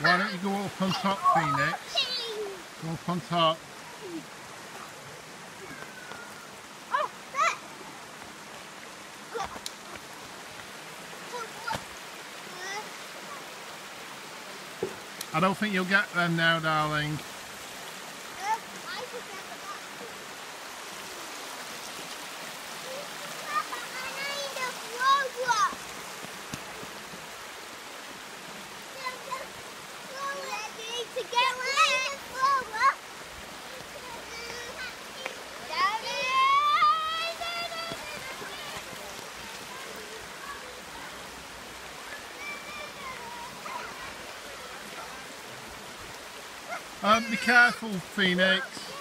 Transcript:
Why don't you go up on top, Phoenix? Go up on top. I don't think you'll get them now, darling. Um, be careful, Phoenix.